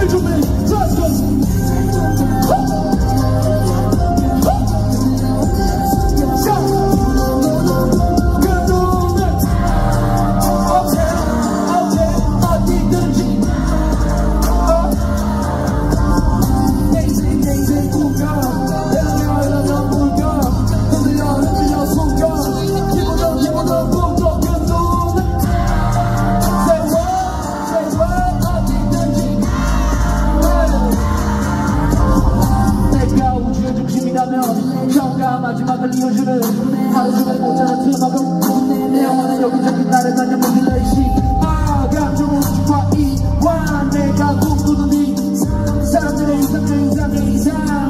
individual men. Trust us. Yeah.